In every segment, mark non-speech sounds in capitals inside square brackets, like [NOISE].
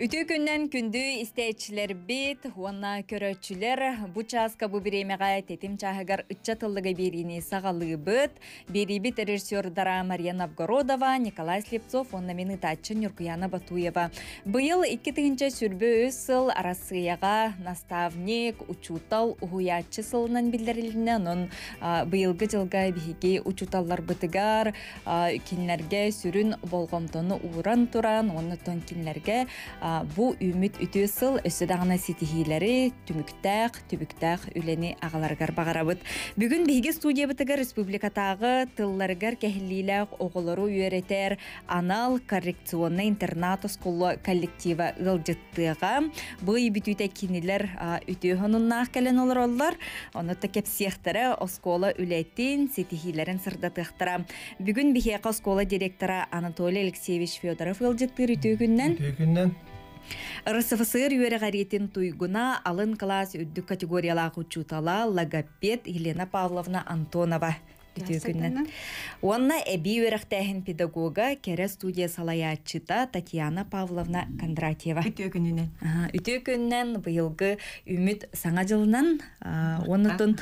Үтүү күннен күндү истечилер бит, уонна көрөчүлер бу часка бу биремега тетим чахагар ытча тыллыга берини сагалыгы быт. Берибит режиссердара Мария Новгородова, Николай Слепцов, онна мени тачы Нюркуяна Батуева. Быйыл 2 сүрбө өз сыл арасыяга наставник, учутал, угуячы сылынан билдирилине, онун быйылгы жылга биһиги учуталлар бытыгар, кинлерге сүрүн болгомтону уран туран, оннотон кинлерге бу үмүт үтүү сыл өссөдагына ситихилери түмүктәк, түбүктәк үлени агаларгар багарабыт. Бүгүн биһиги студия бытыгар республикатагы тылларгар кехилилек оголору үйрөтер анал коррекционный интернат скулу коллектива ылжыттыга бый бүтүтэ кинилер үтүү хонуннаах келен олар олар. Оны та кепсиехтара оскола үлетин ситихилерин сырдатыхтара. Бүгүн бихиэка оскола директора Анатолий Алексеевич Федоров үтүү күннен. РСФСР үйері ғариетін туйгуна алын класс үддік категориялағы учутала логопед Елена Павловна Антонова. Онна әбі өріқтәхін педагога кәрі студия салаячыта Татьяна Павловна Кондратьева. Үтүү күннен бұйылғы үміт саңа жылынан онытын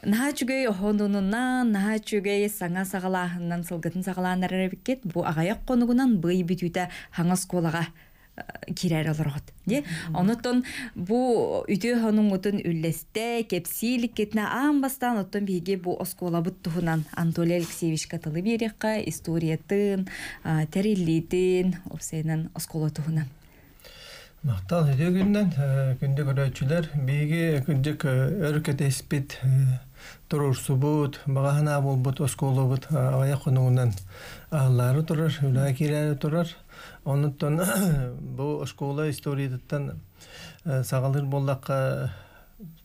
Наха чүгей охонунунан, наха чүгей саңа сағалағынан сылгытын сағалағанар әрбекет, бұ ағаяқ қонугунан бұй бүтүйті хаңа сколаға кирер олорот. Де, онуттон бу үтө хонуңутун үллесте кепсилик кетне амбастан оттон биге бу оскола буттуһунан Анатолий Алексеевич катылы берекка историятын, териллитин, опсенен оскола туһунан. Мактал үтүү күннен күндө көрөчүлөр биги күндүк өркөт эспит турурсубут, багахана болбут, осколубут, аяк хонуңунан ааллары турар, үлаа кирәре турар. Онуттан бу [COUGHS] школа историятыттан сагалыр боллакка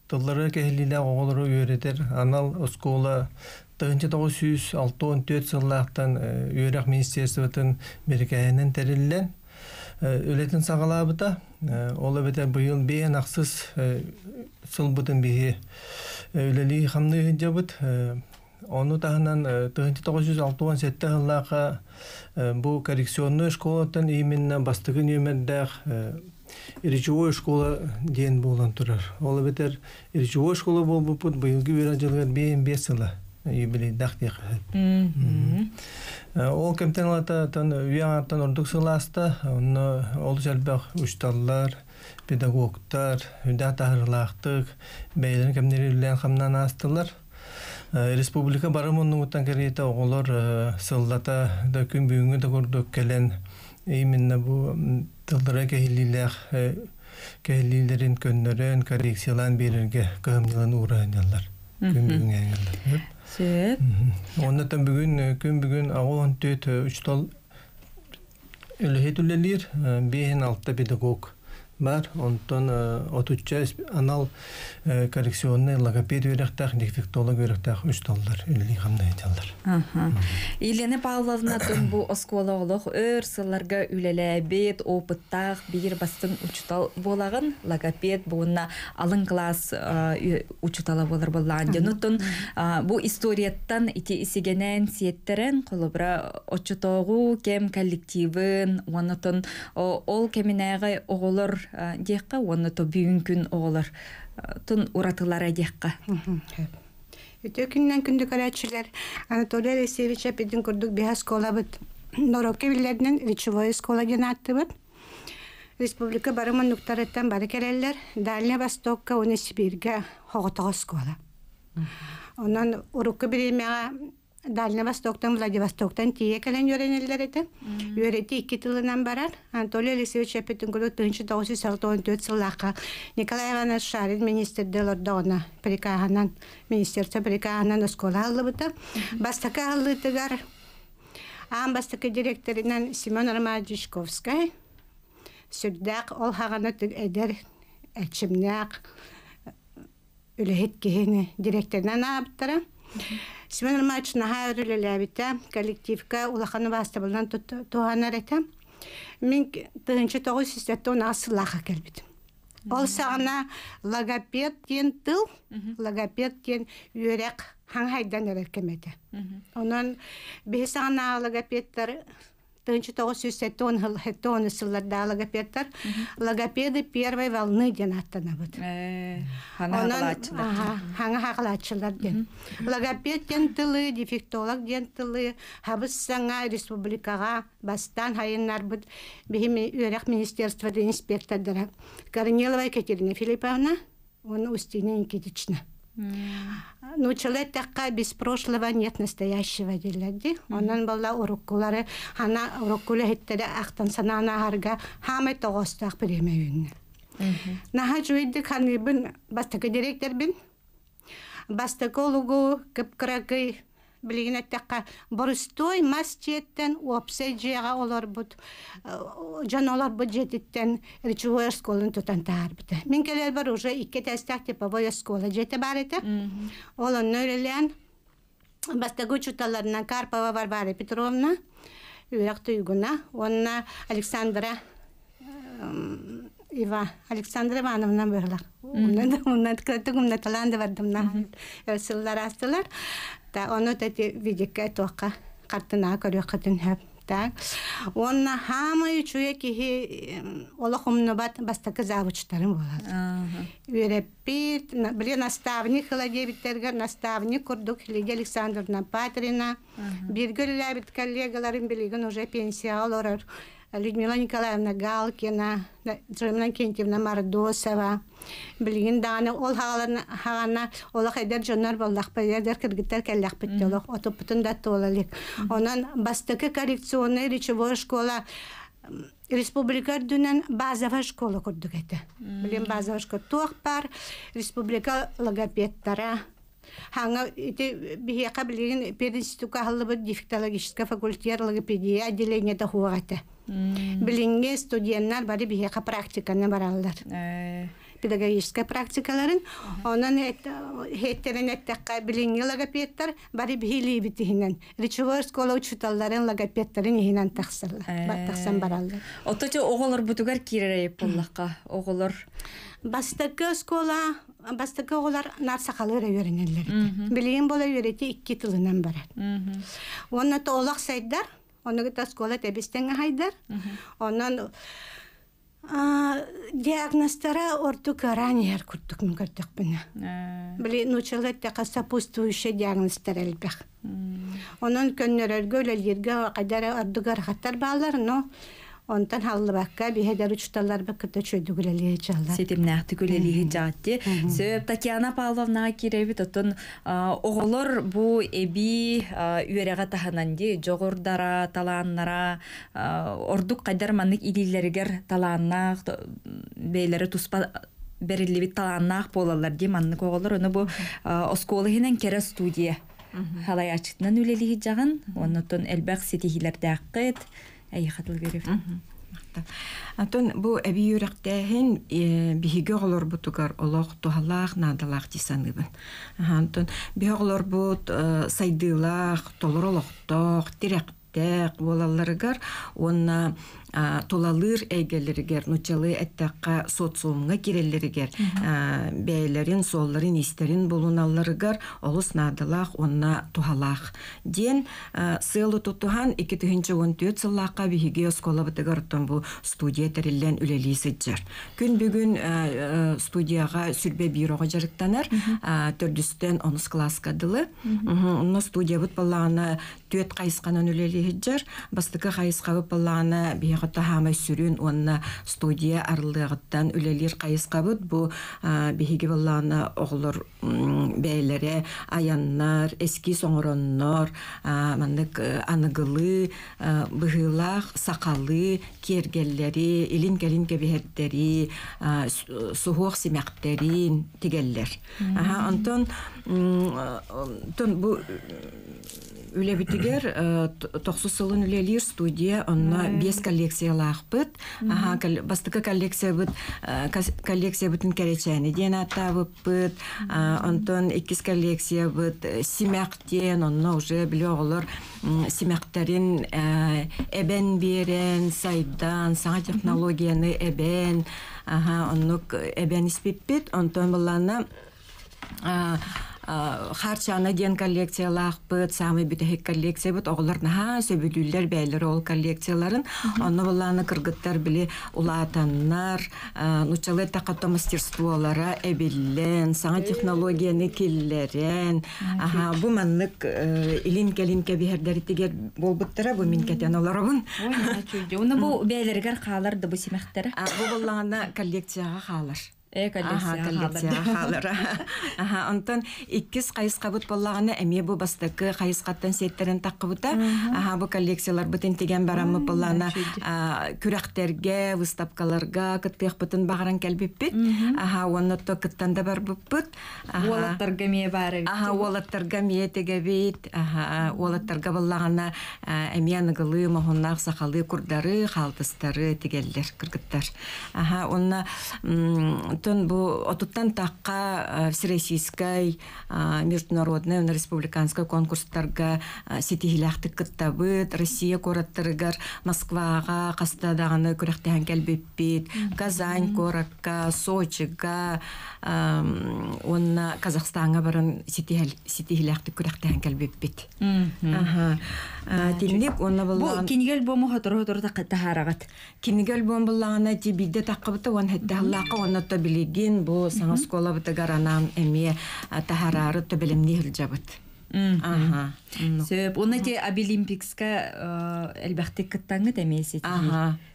тыллары кехилиле оголору үйрөтер. Анал школа тыгынчы тогуз жүз алтын төрт сыллаактан үйрөк министерствотун берекайынан терилен өлетін сағалабыта ол бетер быйыл бейен ақсыз сылбытын бейі өлели хамны жабыт Оны тағынан 1967 жыллаға бұл коррекционный школаттан именно бастығын өмірдәқ речевой школа ден болан тұрар. Ол бетер речевой школа бол бұйылғы өрі жылғар бейін бес жылы юбилей дақ дек. Ол кемтен алата тан артан ордық сыласта, оны ол үшталлар, педагогтар, үдә тағырлақтық, бәйлерін кемнері үллән қамнан астылар. Республика барымының ұттан кәрейті оғылар сыллата да күн бүгінгі да көрдік келен именно бұл тылдыра кәйілілер кәйілілерін көннерін коррекциялан берерге көмнелін ұғырайнялар күн бүгін әңгілер. Сөп. Оннан бүгін күн бүгін ағуын төт үш тол өліхет үлелер бейін алтта педагог бар, онтон отуча анал коррекционный логопед өректах, дефектолог өректах үш доллар үлі қамдай жалдар. Елена Павловна тун бу оскола олох өр сылларга үлеләбет, опыттах, бир бастын учутал болагын логопед буына алын класс учутала болар болан. Жанутун бу историяттан ити исигенен сиеттерен колобра очутогу кем коллективын, онотун ол кеминәгә оголор диякка, оны то бүгүн күн оголор тун уратылара диякка. Үтө күннен күндү көрәчүләр Анатолий Алексеевич апидин курдук биха скола бит. Норовка биллеринен речевой скола генатты Республика барымын нуктарыттан бары келелер. Дальний Востокка, уны Сибирге хоготого скола. Онан урукка биремега Дальний Востоктан, Владивостоктан тие келен йөренелер ете. Йөрети икки тылынан барар. Анатолий Алексеевич Апетин күрі тыңчы 964 сыллаққа Николай Иванович Шарин министр делордона прикаганан, министерство прикаганан оскола. Бастака алды тыгар. Ам бастака директоринан Семен Ромадичковскай. Сүрдәк ол тыг әдер әчімнәк үләхет кехені директоринан абыттара. Семен Романович наха өрілеләбіті коллективка улаханы бастабылдан туғанар әтем. Мен тыгынчы тоғыз систетті оны асылаға келбедім. Ол сағына логопед ден тыл, логопед ден үйрек хаңхайдан әрекемеді. Онан бе сағына логопедтар тынчы тоғыз жүз сеттон хеттон сылларда логопедтар логопеды первой волны ден аттанабыт Э, хана Онан халаачылар. аха, хаңа хакылаатчылар ден. Логопед ден тылы, дефектолог ден тылы, хабыс саңа республикага бастан хайыннар бут бихими үрәк министерствода инспектордара. Корнилова Екатерина Филипповна, он Устинья Никитична. Ну, человек такая без прошлого нет настоящего делади. Онан была уроккулары, ана уроккулы хеттере ахтан санана харга, хамы тоғыстақ премия Наха жуйдык ханыбын бастакы директор бин. Бастакы олугу кыпкыракы билигин аттакка борустой мастиеттен опсай жега олар бут жан олар бут жетиттен речевой школын тутан таар бита. Мен келер бар уже икке тестак типовой школа жете бар эте. Олон нөрелен бастагы чуталарынан Карпова Варвара Петровна, Юрак Туйгуна, онна Александра эм, Ива Александра Ивановна была. Уннан уннан кытык уннан таланды бардым на. Сыллар астылар. Та оны тати видикке тоққа картына көрө кытын хәп. Так. Онна хамы чуя ки олохумны бат бастакы завучтарым болады. Ага. Юрепит, были наставник холодебиттерге, наставник курдук Лидия Александровна Патрина. Биргül лябит коллегаларым билигин уже пенсия алорар. Людмила Николаевна Галкина, Джемна Кентьевна Мардосова. Билигин даны ол хағана ола хайдар жонар боллақ пайдар кыргыттар кәлләқ бітті олақ отып бүтін датты олалик. Онан бастықы коррекционный речевой школа республика дүнен базовая школа курдук эти. Билим базовая школа туақ бар, республика логопедтара. Ханга ити бихека билигин пединститука халлыбы дефектологическая факультет логопедия отделение хуагата. Билинге студенттар бары бихека практиканы бараллар. Э, педагогическая практикаларын, онан хеттерен эттекка билинге логопедтар бары бихили битихинен. Речевой школа учуталларын логопедтарын ихинен тахсалла. Э. Тахсан бараллар. Оточо оголор бутугар киререйп боллакка. Оголор. Бастакы школа, бастакы олар нар сакалы өренелер. Билин бола өрети икки тылынан барат. Мгм. Онна тоолак сайдар, онна та школа тебистен хайдар. Оннан а, диагностара орту каранияр курдук мен көрдүк бина. Э, Били нучалет та сопутствующий диагностар элбек. Онон көннөрөргө өлелерге кадара ардыгар хаттар баалар, но онтан халлыбакка биһедер учталар баккыта чөйдүгүлелие чаллар. Сетимнәхти күлелиги жаатти. Сөп Татьяна Павловна киребит отон а, оголор бу эби а, үерега тахананди жогордара талааннара а, ордук кайдар маннык илилеригер талааннаах то- бейлери туспа берилибит талааннаах болалар ди маннык оголор ону бу а, осколы хинен кере студия халай ачытынан үлелиги жаган оннотон элбек сетихилердеаккыт Әйхатыл беріп. Антон бу эби юрактәһин биһиге олор бутугар олох тухалах надалах дисаныбын. Антон биһоглор бут сайдылах толоролохтох тиректек болаларыгар онна а, толалыр әйгелеригер нучалы әттәкка социумга киреллеригер а, бәйләрин солларын истерин болуналларыгар олус надалах онна тухалах ден а, сылы тутухан 2014 сыллакка биһиге оскола бытыгар оттон бу студия териллен үлели сыджар. Күн бүгүн а, а, студияга сүрбе бюрога жарыктанар, а, төрдүстен 10 класска дылы. Онно студия бут баллана төт кайысканан үлели хиджар, бастыкы кайыска бут баллана биһигата хама сүрүн онна студия арлыгыттан үлелер кайыска бут бу а, биһиге баллана оглор м, бәйләре аяннар, эски соңороннор, а, мандык э, аныгылы, а, быһылах, сакалы, кергеллери, илин келин кебеһеттери, а, су- суһуох симәктәрин тигеллер. Аха, онтон м, а, онтон бу үлебитигер тохсу сылын үлелир студия онна бес коллекциялаахпыт аха кол- бастыкы коллекция быт э, коллекция бытын керечени диэн атаабыппыт онтон иккис коллекция быт э, симяктен онна уже биле оголор м, симяктарин э, эбен берен сайдан саңа технологияны эбен аха оннук эбен испиппит онтон буллана а, харчана диэн коллекциялаах быт самый бүтэхик коллекция бут оголор наха сөбүлүллер бәйлер ол коллекцияларын онно булланы кыргыттар били улаатаннар нучалы такато мастерстволара эбиллен саңа технологияны киллерен аха бу маннык илин келин кебиһердер тигер болбуттара бу мин кетен олоробун Уны бу бәйләргәр калар да бу симәхтәре. бу булланы коллекцияга халар Э Аха, халар. [LAUGHS] Аха, онтон иккис кайыска бут боллаганы эме бу бастыкы кайыскаттан сеттерин таккыбыта. Аха, бу коллекциялар бутын тиген барамы боллана күрәктерге, выставкаларга кыттык бутын багаран келбиппит. Аха, онно то кыттанда бар буппут. Уолаттарга мие бары. Аха, уолаттарга мие теге бит. Аха, уолаттарга боллагана эме аныгылы, мохоннак сакалы курдары, халтыстары тигеллер кыргыттар. Аха, онна тон бу отуттан такка всероссийской международный республиканской конкурстарга сетихилахтык кыттабыт россия кораттарыгар москвага кастадаганы күрәхтәһән кәлбеппит казань коракка сочига онна казахстанга баран сетихилахтык күрәхтәһән кәлбеппит аха тинник онна Бу булган кинигел бому хатыр хатыр та кытахарагат. кинигел бон буллагана ти бидде он хетте халлака оннотто билигин бу саңа скола бытыгар анам эми тахарары хилжабыт аха. Сөп, уны те Абилимпикска элбәхте кыттаңы тәмесе. аха аха. А- э,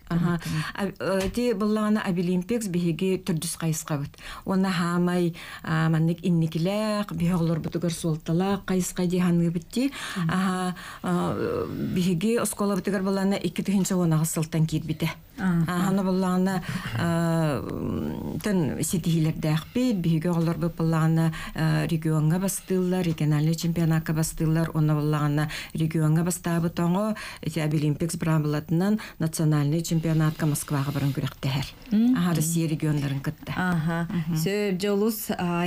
ти буллагана абилимпикс биһиги түрдүс кайыскабыт уонна хаамай а, маннык инникилээх биһоглор бутугар суолталаак кайыска диханны битти. Аха а, биһиги оскола бутугар буллагана икки түһүнчэ уонага сылтан киит бите Аны буллагана тен ситихилердәхпит, биһиге олар бу буллагана регионга бастылар, региональный чемпионатка бастылар, оны буллагана регионга бастабы тоңо, эти Олимпикс брамблатынан национальный чемпионатка Москвага баран күрәктәһәр. Аха Россия регионнарын кытты. Аха. Сөп жолус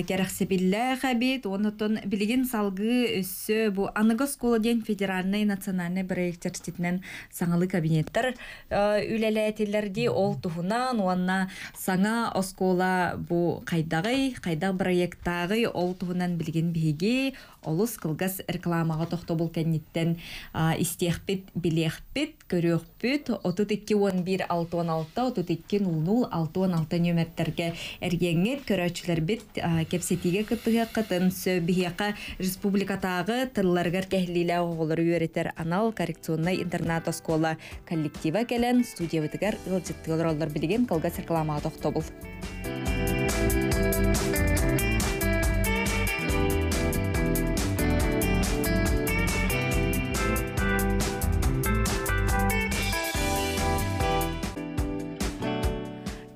керәксе биллә хабит, онутон билеген салгы өссө бу Аныга скола ден федеральный национальный проекттертитнен саңалы кабинеттер үлеләтилләрди ол туһунан уанна саңа оскола бу кайдагы, кайда проекттагы ол туһунан билген биһиги олус кылгас рекламага тохто бул кенниттен истехпит, билехпит, көрөкпүт, 32 11 616 32 00 616 нөмертерге эргеңет көрөчүлөр бит кепсетиге кыттыга кытын сөбияка республикатагы тылларгар кехлиле оголор үйрөтер анал коррекционный интернат оскола коллектива келен студия битигер ылжыттыгылар олар билген кылгас рекламага тохтобул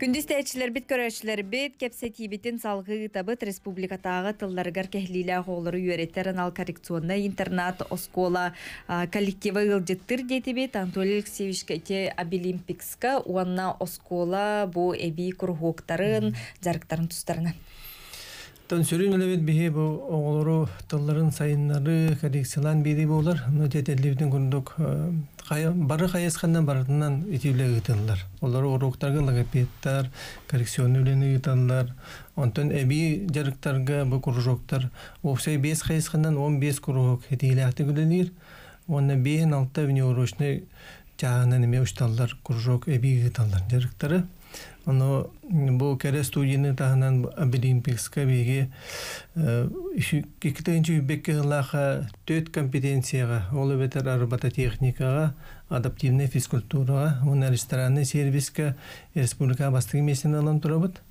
Күндүз тәчилер бит көрөчлөр бит кепсе тибитин салгы табыт республикатагы тылларгар кехлиле оголору үйрөтер анал коррекционный интернат оскола а, коллектива ылжыттыр дети бит Анатолий Алексеевич кете Абилимпикска уанна оскола бу эби кургуктарын жарыктарын тустарынан. Тон сүрүн элебит биһи бу оголору тылларын сайыннары коррекциялан бири болар. Ну жетелибдин күндүк бары кайыскандан барытынан итивле гытылар. Олар уроктарга логопедтар, коррекционный үлени гыталар. Онтон эби жарыктарга бу кружоктар оксай 5 кайыскандан 15 кружок этиләкте гүленир. Онна бейін алта внеурочный чағынан эме ушталлар кружок эби гыталар жарыктары. Оно бу кере студияны тахынан Олимпикска беге кикитенчи бекке лаха төт компетенцияга, ол бетер арбата техникага, адаптивный физкультурага, уна ресторанный сервиска республика бастыгы месен алан турабыт.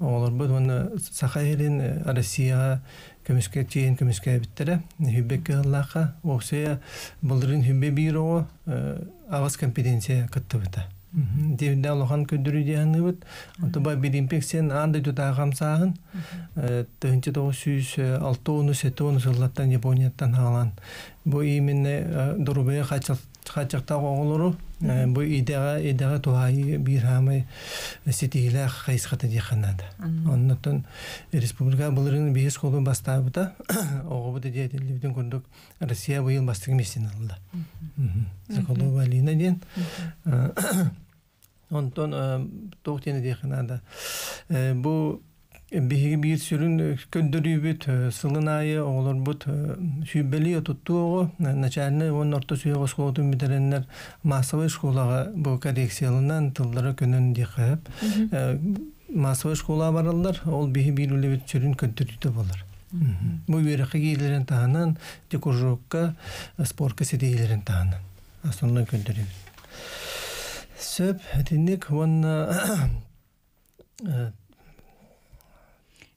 Олар бут уна Сахайрин Россияга көмүскө чейин көмүскө биттере хүббекке лаха, оксая булдырын хүббе бироо агас компетенция кыттыбыта. Дивде алохан көдүрү дияны бут. Онтоба Олимпик сен андай тута камсагын. Төнчө тогуз алтоону сетоону сыллаттан Японияттан алан. Бу именно дурубе хачакта оголору. Бу идега идега тухай бир хамы сетиле хайсхата диханада. Оннотон республика булырын бес колу бастабыта. [COUGHS] Огобу да диетелибдин көндүк Россия быйыл бастыгы месин алды. Заколова Алина ден. Онтон тоқтені дейхінада. Бұл биһиги биир сүрүн көндөрүүбүт сылын айы оолорбут сүүббели отуттуого начальный он орто сүйөгө сколотун битереннер массовый школага бу коррекциялынан тыллары көнөн дихап массовый школа бараллар ол биһи биир үлебит сүрүн көндөрүүтө болар бу үөрекке киилерин таанан декужокка спортка сидейлерин таанан основной көндөрүүбүт сөп этинник онна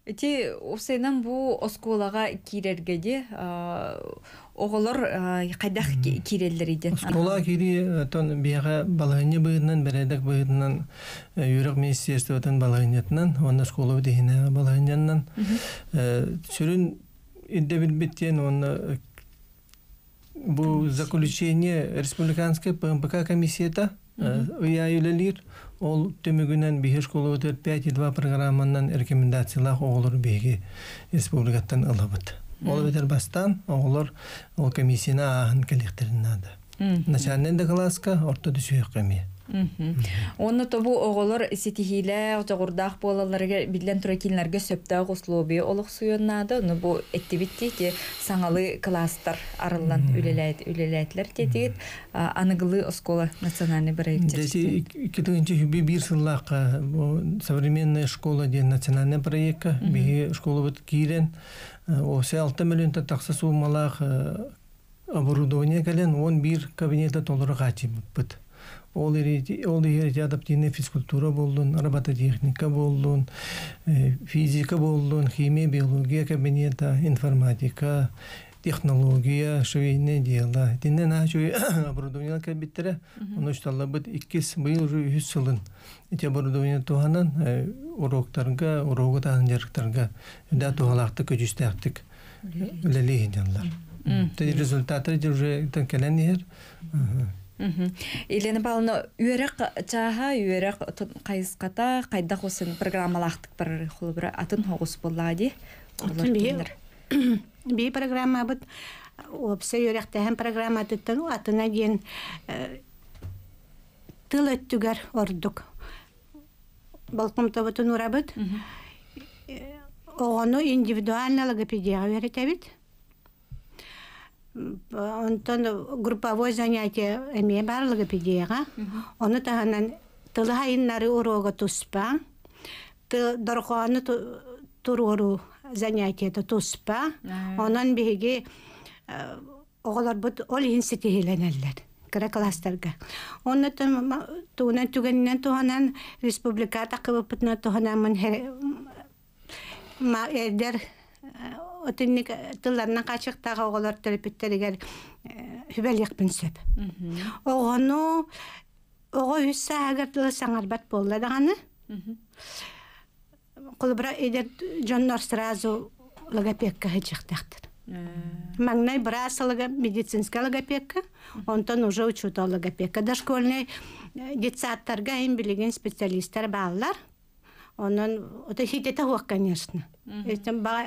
Эти усенан бу осколага кирергеди оголор кайдах киреллер иде. Школа кири тон бияга балайны быйынан бередек быйынан юрак министерствотан балайнятынан онна школа дегене балайняннан сүрүн инде билбеттен онна бу заключение республиканский ПМПК ыяюлелир ол төмөгүнен биһи школа өтөр 5-2 программанан рекомендациялах оголор биһиги республикаттан ылабыт ол бетер бастан оголор ол комиссияна аһын келихтерин нада начальный да класска орто дүсүйөк кемия Онны тобу оголор ситихиле отогурдах болаларга билен туракинлерге сөптөг услуби олук суйоннады. Ну бу эттибитти те саңалы класстар арылан үлелет үлелетлер тетит аныгылы оскола национальный проект. Деси 2000 хүби бир сыллакка бу современная школа деген национальный проект би школа бут кирен о 6 миллион такса сумалах оборудование келен 11 кабинета толыры качып бут ол ол адаптивный физкультура болдун робототехника болдун физика болдун химия биология кабинета информатика технология швейное дело тинен ачу оборудование кабиттере ону шталла бит иккис быйыл уже үс сылын эти оборудование туганан уроктарга урогу таан жарыктарга да тугалакты көжүстәктик үлелейин жаллар результаты уже келен ер Елена Павловна, үйерек чаха, үйерек қайысқата, қайдақ осын программалақтық бір құлы атын хоғыс болады. Би [COUGHS] программа бұд, опса үйеректі әм программа тұттан, атына дейін тыл өттігер ордық. Балқымта бұтын ұра бұд. Оғыны индивидуально логопедияға үйретебіт. Онтон групповой занятие эме бар логопедияга оны таханан тылы хайыннары урога туспа ты дорхоаны туруру занятието туспа. Онон биһиги оголор бут ол инститихиленеллер кыра класстарга онны туунан түгеннен туһанан республика такыбыппытына туһанамын ма эрдер отинник тылларынан качыктагы оголор терапевттеригер хүбэлиякпин сөп. Огону ого үс саагар тылы саңарбат болла даганы колбра эдер жоннор сразу логопедка хычыктактыр Магнай браса медицинская логопедка, онтон уже учута логопедка. Дошкольный детсаттарга им билеген специалисттер баллар. Онон это хитете хуак, конечно. Этим ба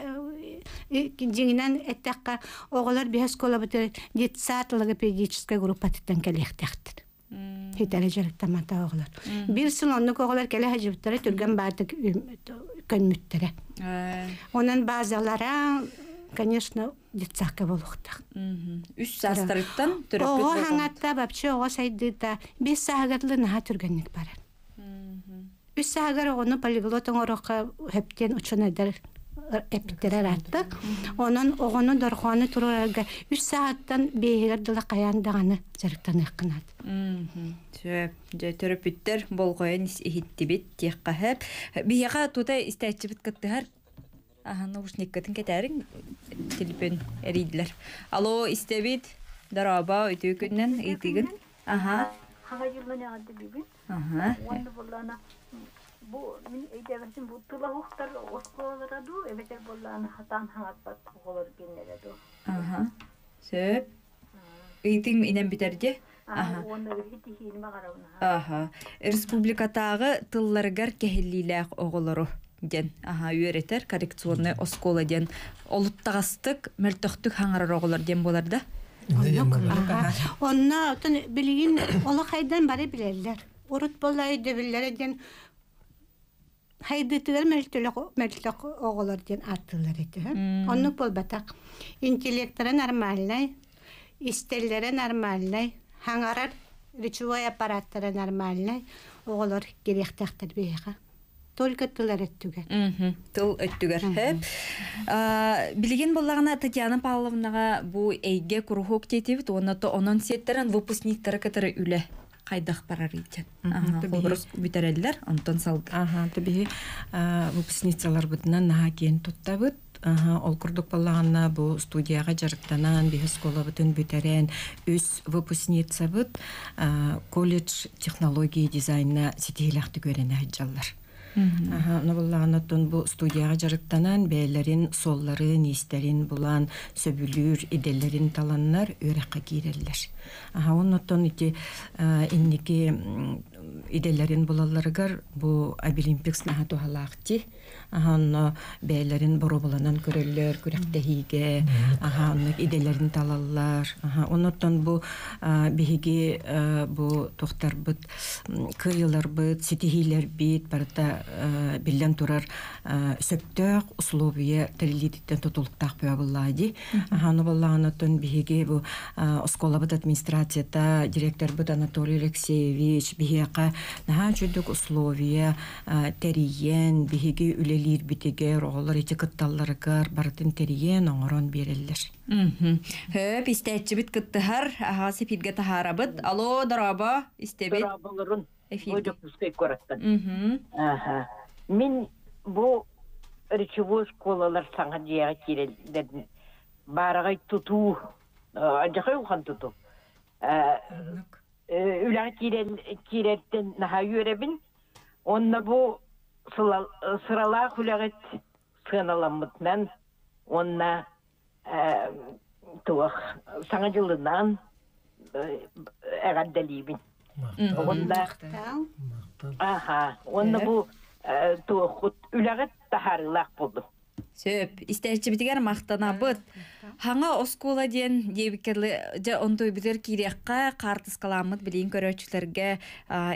жиңинен эттекка оголар бихас кола бутер детсат логопедическая группа титтен келехтектер. Хитаре жарыктамата оголар. Бир сыл оннук оголар келе хажыбыттары түрген баатык көнмүттере. Онан базалара конечно, детсакка болуқтақ. Үш састырыттан түріп Оға хаңатта бапчы оға сайдыда бес наға барар. Үш сағагар оғыны полиглотың ораққа хөптен ұчын әдір эпиттерер аттык. Онон оғыны дорханы турарга үш сағаттан бейгер дыла қаяндағаны жарықтан эққынат. Жö төрөпүттер болғойын ихиттибит тиек қахып. Бияға тута истәчібіт кыттығар Ага, наушниктен кетәрин телефон эрийдилер. Алло, истебит. Дараба өтө күннен итиген. Эйдебесин бу тула хухтар осколара ду эбетер боллана хатан хангатпат голор геннере ду. Ага. Сөп. Итин инен битерди. Ага. Онда хити хилма гарауна. Ага. Республикатагы тылларгар оголору ден аха үйретер коррекционный оскола ден олуттагастык мөлтөктүк хаңарар оголор ден болар да Онна Onna otan bilgin хайдан haydan bari Урут Orut bolayı devirler den haydıtılar melitlek melitlek oğullar den artılar eti. Onu bol batak. İntelektlere normallay, istellere normallay, hangarar rüçüvay aparatlara normallay oğullar gerektektir bir ha только тылар эттүгер Мгм. Тыл өттүгер. Хеп. А, Билеген боллагана Татьяна Павловнаға бу эйге курухок тетибит, оны то онон сеттерен выпускниктары кытары үле кайдах барар итен. Ага, таbii. холборос битерелдер, онтон салды. Ага, табиһи выпускницалар бытынан наһа киен туттабыт. Ага, ол курдук баллаганна бу студияга жарыктанан биһи школа бытын бүтерен үс выпускница быт а, колледж технология дизайнна ситиилахты көренэ хаджаллар. Ну буллаганаттан бу студияга жарыктанан бээлерин, солларын, истерин булан сөбүлүр, иделерин таланнар өрөккө кииреллер. Ага, оннотон ити а, инники м, иделерин булалларыгар бу Обилимпикс наха тухалаакти. Ага, онно бээлерин боро буланан көрөллөр, күрәктәһиге, ага, онно иделерин талаллар. Ага, оннотон бу а, биһиги а, бу тохтар бит, кыйылар бит, ситихилер бит, барыта а, биллен турар а, сөптөк условия терилититтен тутулуктаак бөа буллаади. Ага, ону буллаанотон биһиги бу а, оскола бит администрацията директор бит Анатолий Алексеевич биһиэка наһа чүдүк условия а, териен биһиги үлелир битиге роголор ити кытталларыгар бартын териен оңорон береллер. Мгм. Хеп, истәчибит кыттыһар, аха сепирге таһарабыт. Алло, дараба, истебит. Мен бұл речевой школалар саңа жияға керелдерін барағай тұту, ажақай ұлған тұту. Үләға керелден наға үйеребін, онна бұл сырала хүләғет сыналамытнан, онна туақ саңа жылынан әғаддалибін. Онда Аха, онда Э? бу туохут үләгәт тахарылак булды. Сөп, истәчибитигер мактанабыт. Хаңа оскола ден дебикерле жа онтой битер кирекка картыскаламыт билин көрөчүләргә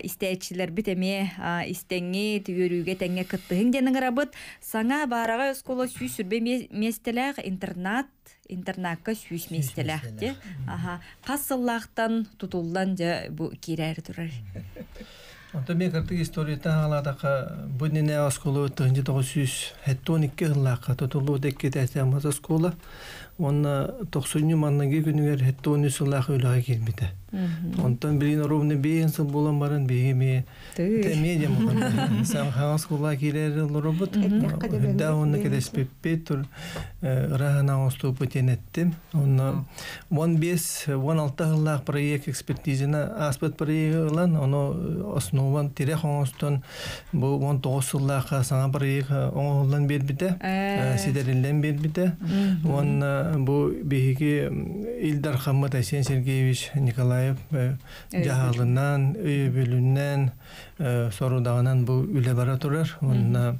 истәчиләр битеме истеңи төгөрүгә тәңгә кыттыһын денең рабыт. Саңа барага оскола сүй сүрбе местеләк интернат интернатка сүйс местеләк де. Аха, касыллактан тутулдан жа бу кирәр турар. [LAUGHS] Онта мен кыртык история таңаладака бұнене осколу тыгынчы тоғыз жүз хеттон икки ыллака тотулу декке оскола. Онна токсунню манныги күнүгер хеттон үс ыллака үлага келбите. Онтан билин ровны бейін сыл болан барын бейгеме Темедия маған. Сам хаңас кула килер лоробот. Да онны кедес пеппе тур рахана осту потенеттим. Онна 15 16 ыллах проект экспертизина аспет проектлан оно основан тире хаңостон бу 19 ыллаха саңа проект оңолдан бербите. Сидерилен бербите. Онна бу биһиги Илдар Хаммат Асен Сергеевич Николаев жаһалынан, өй бөлүннән, сорудағынан бу үле бара турар. Онна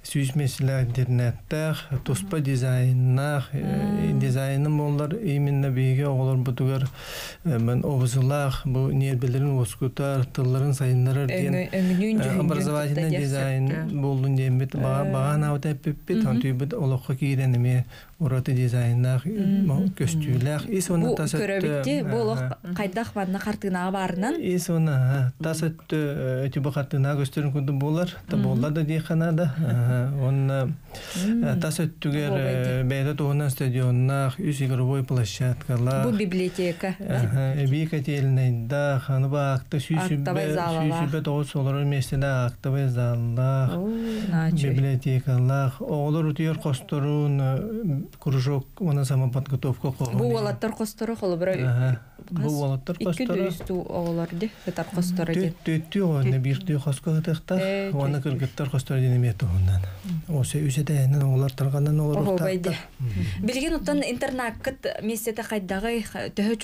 сүйіс меселе интернеттах, туспа дизайннах, дизайным олар именно биге олар бутугар мен обузулах бу нербелерин оскутар, тылларын сайынларар ден образовательный дизайн болдун дембит баган аута эппит, антуйбит олоққа кииренеме ураты дизайннах, көстүлах, ис Бу оны тасатты. көрөбитти бу кайдах банна картына барынан. Ис оны тасатты өтү бакатына көстөрүн күндү болар, та болар да дейханада. Он тасаттүгер бәйдә тугынан стадионнах, үс игровой площадкалар. Бу библиотека. Эби котельныйда, ханы бакты Актовый залалар. сүйсүбе тоғыз олар местеле актовый заллах, Начо. библиотекалар, олар утуер косторун, кружок, она сама подготовка Бу. Ага. Бу Икки костору. дүйсту оголор де, оны бирди хоско Э, тахта, оны кыргыттар ондан. Олар таргандан олар байде. Билген уттан интернаккыт местете кайдагы төһө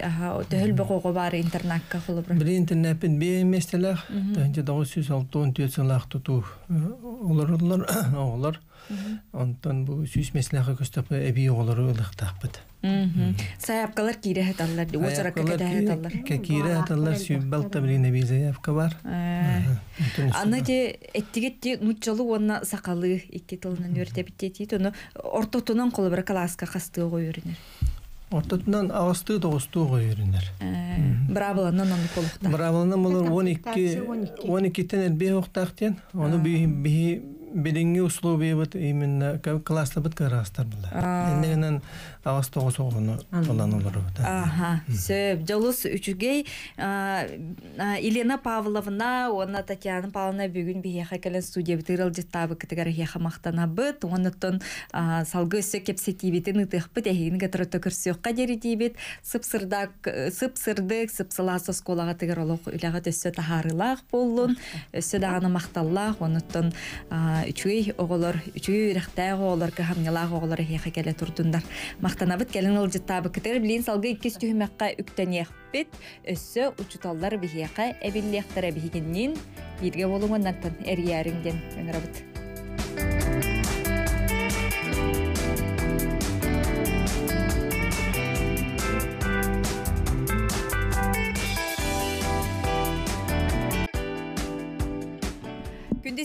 аха, төһөл бөгөгө бары интернакка холбра. Бир интернетпен бе местелер, тәнҗе 960 төтсенлах туту. Олар олар [COUGHS] олар. Онтан бу сүз местелер көстәп ылыктак бит. Мгм. Саяпкалар кире хаталлар, очаракка кете хаталлар. Кекире аталар сүйбалта билине бизаявка бар. Аны де эттигетти нуччалу онна сакалы икки тылынан өрте биттети тону ортотунан колу бир класска кастыгы койөрүнөр. Ортотунан агасты тогусту койөрүнөр. Браваланан аны колукта. Бравална молор Контактасы 12 12 эрбе октактен. Оны би би бидинги условия вот именно класста бит карастар булар. Эндегенен агас тогус огону olan olur. Аха, сөп, жалыс а, Елена Павловна, онна Татьяна Павловна бүгүн бияха келен студия битырыл жыттабы кытыгар яха мактана быт, оннотон а, салгы өссө кепсетибитин ытыхпыт, эхин гатырыты көрсөкка деритибит, сыпсырдак, сыпсырдык, сыпсыласа сколага тыгар олох үлага төссө тахарылах боллун, өссө даганы макталлах, оннотон үчүгей оголор, үчүгей үрәхтәг оголор, кахамнялах оголор яха келе турдундар. Мактанабыт келен ылжыттабы кытыр билин салгы иккис түһүмәккә үктәнияхпит, өссө учуталлар бихияка эбиллияхтара бихигиннин бирге болуңаннаттан эрияриңден өңрабыт.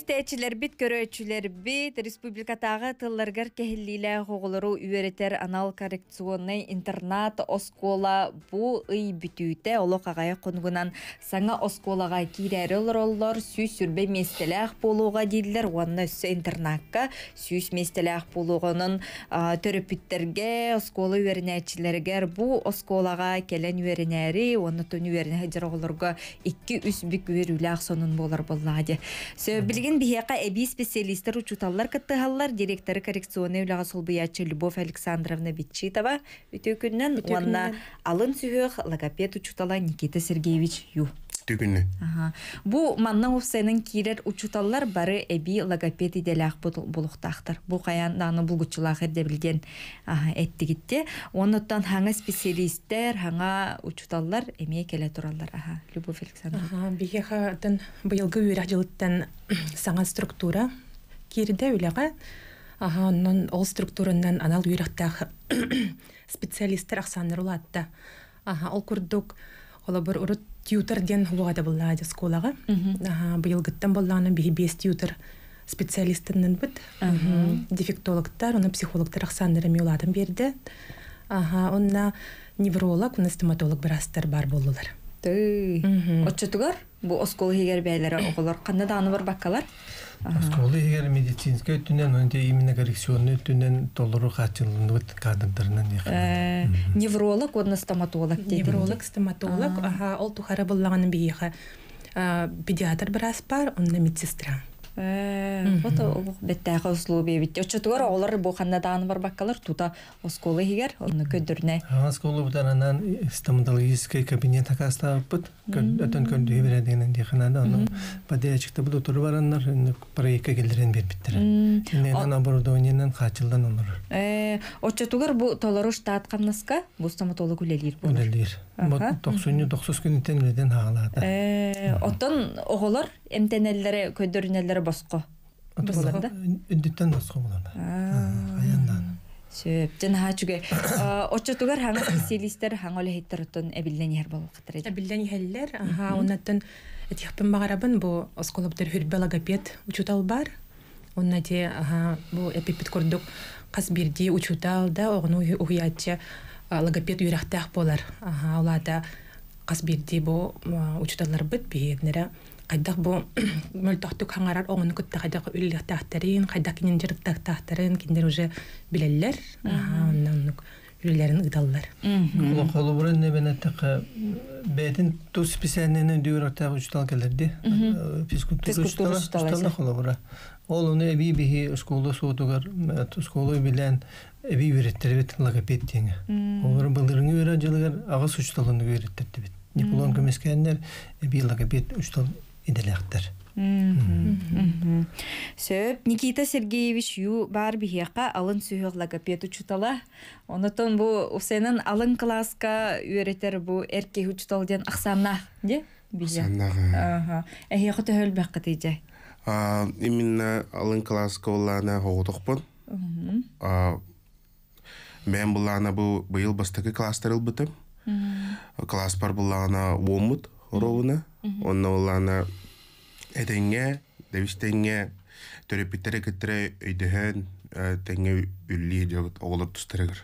Тәчилер бит көрөөчүлер бит. Республикатагы тылларгар кехиллиле хоголору үеретер анал коррекционный интернат оскола бу ый бүтүүтэ оло кагая конугунан саңа осколага кирәре олор сүүс сүрбе местелях болууга дилдер уанна өссө интернатка сүүс местелях болуугунун төрөпүттерге оскола үеринәчилергер бу осколага келен үеринәри уанна төн үеринә жароголорго икки үс бик үерүлах сонун болар боллади Билген бияка эби специалисттер учуталлар кыттыгаллар директоры коррекционный үлага солбуячы Любовь Александровна Битчитова үтөкүннен уанна алын сүйөк логопед учутала Никита Сергеевич Ю. түгүнү Ага. Бу манна офсайнын кирер учуталлар бары эби логопед иделах булуктактар. Бу каян даны булгучулах эрде билген эттигитте. Онуттан хаңа специалисттер, хаңа учуталлар эмие келе тураллар. Ага, Любовь Александровна. Быйылгы үйрәк жылыттан саңа структура кирде үлеға. Ага, оннан ол структуранан анал үйрәктәх [CLEARS THROAT] специалисттер аксаннар улатта. Ага, ол курдук ола бір урут тьютер ден лугада буллады сколага. Ага, быйылгыттан булланы биһи бес тьютер специалистиннен бит. Дефектологтар, оны психологтар аксаннар уладым берди. Ага, онна невролог, оны стоматолог бірастар бар болулар. Ты. Отчетугар бу оскол хигер бәйләре оголор кандай даны бар баккалар. Осколы егер медицинский өтүнен, онде именно коррекционный өтүнен толору качылын вот кадрдарынан Э, Невролог, одна стоматолог dedi. Невролог, стоматолог, ага, ол тухара буллаганын бийеха. Педиатр біраз бар, онда медсестра. Э, вот ол беттәгы услуби бит. Отчетугар олар бу кандай даны бар баккалар тута осколы хигер, оны көдөрнә. Ага сколы бутаранан стоматологический кабинет акастаппыт. Өтөн көндү бередигенен диханада аны подъячыкта бу туру бараннар проектке келдирен бербиттер. Инен оборудованиенен качылдан олор. Э, отчетугар бу толору штат камнаска, бу стоматолог үлелир бу. Үлелир. Бу 90-90 күнүтен үледен хагалаата. Э, оттон оголор эмтенеллери көдөрүнеллери боско. Үндүттен басқа болады. Аяндан. Сөп, жан хачуге. Отчетугар хаңа специалисттер хаңа оле хеттер оттон эбилден яр болу ага, оннаттан этихпен багарабын бу осколоптер хүрбе логопед учутал бар. Онна те, ага, бу эпипит курдук кас бирди учутал да, огну уятча логопед үйрәктәк болар. Ага, олада кас бирди бу учуталлар бит биетнере. Кайдак бу [CLEARS THROAT] мөлтөктүк хаңарар оңун күттә кайдак үллектәхтәрин, кайдак кинен жырыктактахтарын киндер уже билеллер. Ага, оннан үлелерин ыдаллар. Ол қолы бұрын не бенеттіқ бәйтін ту специальныйны дүйрақтағы ұчтал келерді. Физкультура Физкультура учтала, ұчталда қолы бұра. Ол оны әбі бігі ұсколы суытығар, ұсколы білән әбі үйреттері бет логопед теңі. Олар бұлырыңы үйрі жылығар ағыс ұчталыны үйреттерді бет. Диплом көмескенler әбі логопед ұчтал иделектер. Сөп, Никита Сергеевич ю бар бихияқа алын сүйіқ логопед учутала. Онытын бу усенын алын класска үйретер бу эрке учуталден ақсамна, де? Бия. саннага Ага. Эхияқы төхөл баққы дейже. а именно алын класска уллана хогутукпун а Мен булана бу быйыл бастакы класстар ылбытым. Класс бар булана омут ровуна. Онна булана эденге, девистенге төрөпүттере киттере өйдөһөн теңе үлли жогут оголоп тустарыгыр.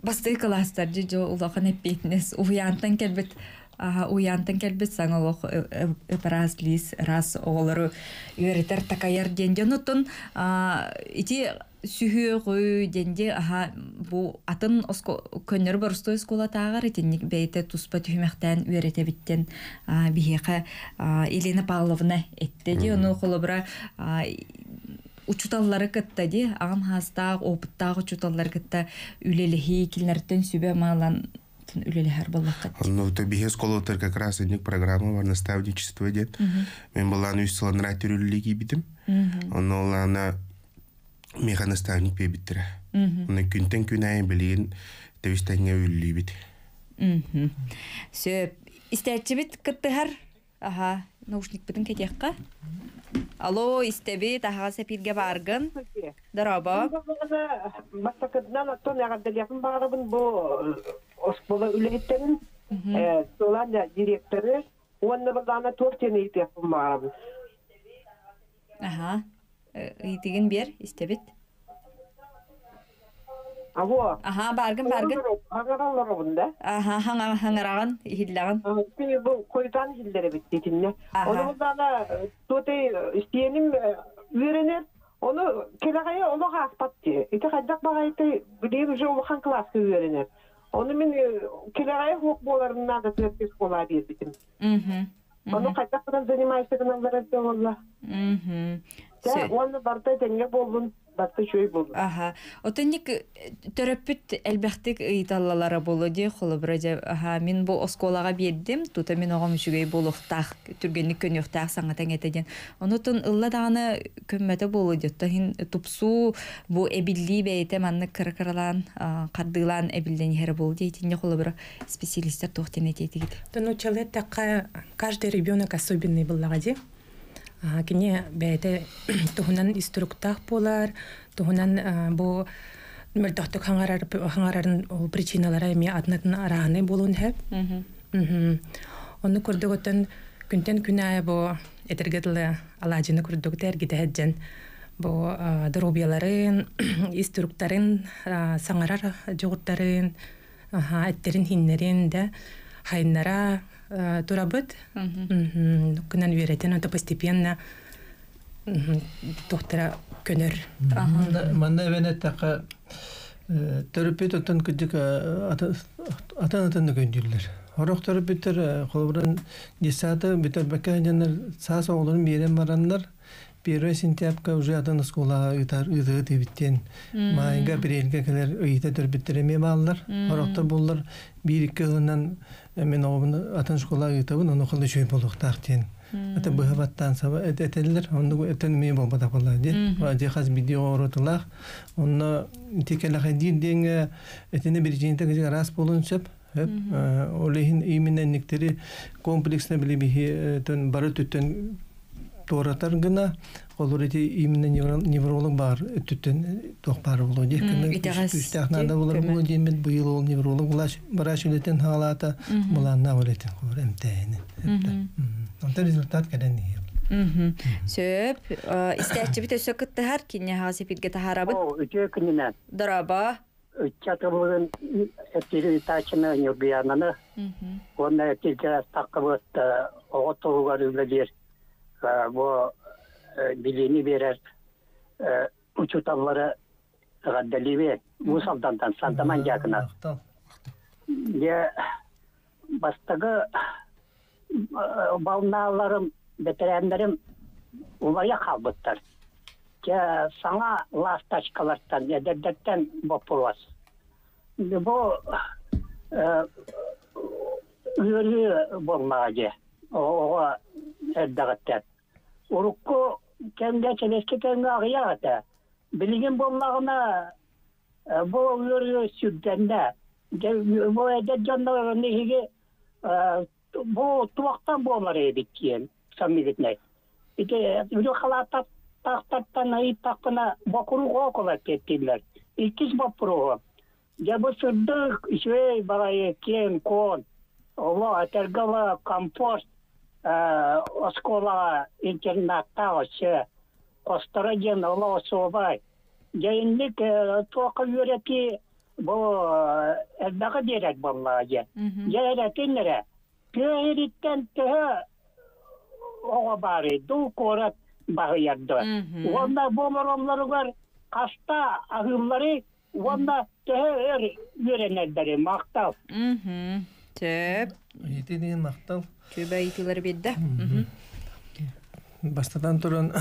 Басты класстар жо улахан эппейтнес уянтан келбет уянтан келбет саңолох ыпарас лис рас оголору үйретер такаяр денде нутун ити сүхү денде аха бу атын оско көннөр борстой скола тагар итинник бейте туспа түхмехтен үйрете биттен бихеха Елена Павловна этте ди ону холобра учуталлары кытта ди. Агам хастаак опыттаак учуталлары кытта үлелехи килнертен сүбе маалан үлелехер боллакка Ну, то бихе сколотер как раз одних программа бар наставничество дед. Мен была ну истала нратер үллиги битим. Оно лана меха наставник бе биттире. Оны күнтен күн айын билеген тевистенге үлли бит. сөп истәчибит кыттыхар аха наушник битин кетекка алло истебит аха сепирге баргын дараба Бастакыдынан оттон ягаддалякын барабын бу оспола үлеттерин солан директоры онны бардана тортен ейтеппін барабын. аха бер истебит Аво. аха баргын баргын аха. Ага. Оны isteyеnim үйренер. Ите хаддак багайты билем уже улхан класска үйренер. Onu мен келагая хок боларына да төртес бола бердим. мхм Onu хаддак bilan занимайся гыналар да валла. Барда барда. Аха. Төрөппүт болу ди же аха мен бу осколага бердим тута мен огом үчүгөй болохтаах түргенник көнүөхтаах саңа теңетеден онутун ылла даганы көммөтө болу дьотта хин тупсу бу эбилли бейте манны кыркыралан кардыылаан эбилден хере болу дейтинне холобра специалисттер туохтен этетигит То ну человек такая, каждый ребенок особенный был. А, Кене бәйте тухунан инструктах болар, тухунан а, бу мөлтөхтөк хаңарар хаңарарын ол причиналары эми атнатын араны болуун хэп. Оны көрдөк өтөн күнтен күнае бу этергедиле алажыны көрдөк тергите хэджен. Бу дробияларын, инструктарын, а, саңарар жогуттарын, аха, эттерин хиннерин да хайнара турабыт. Күнен үйрәтен это постепенно тохтара көнөр. Манна эвенет така төрөпүт оттон күдүк атан атан көндүрлөр. Хорох төрөпүттер холбуран десаты бүтөр бака жанар саас оголун берен барандар. Первый сентябрька уже атан скола ытар ыды дебиттен. Майга апрельге келер ыйта төрбүттереме баллар. Хорохтор буллар бир ылынан мен обын атан школа ыйтабын, оны кылды чөй болуктартен. Это быхабаттан саба этелер, онду этен ми бомба тапалар ди. Ва жехаз видео оротулах. Онно тикеле хадин денге этене бир жинте гыжы раз болунчап, хеп олехин иминенниктери комплексно биле бихи тön бары түттен торатар гына олар эти именно невролог бар түттен тох бар болу Үстәхнада булар болу димет быйыл ол невролог врач үлетен халата буланна үлетен хор эмтәне. Онта результат кәдән ни. Мгм. Сөп, истәчибит өсө кыттыхар кине хаси пирге тахарабыт. О, үтө күнінен. Дараба. Чатырылығын әттері тачыны. Оны оғы. Бұл билени берер учуталлары гаддалибе. Бұл салдандан, сандаман жақына. Де бастығы балналарым, ветерандарым улая қалбыттар. Же саңа ластачкалардан, эдердеттен бопулас. Бұл үйөлі болмаға же. Оға әрдағаттар. Урукку кемге челеске кемге болмағына бұл үйөлі сүрденде. Бұл әдет жандарының неге бұл туақтан болар еді кейін. Саммигітіне. Ите үлі халатап тақтаттан айып тақпына бақыру қоқылар кеттілер. иккис баппырого. Я бы сырдык, ишвей барайы кен, кон, атергала, компост, э, оскола, интернатта, осе, костара ден, ола, особай. Жайынлык, тоқы үйрети, бұл әлбәғы дерек болла, же. Жайретинлері, пөйриттен төхі, оға бары, ду корат бағыярды. Онда қаста ағымлары, онда өр. Ити деген мақтал. Төбә итилер бидде. Бастатан туран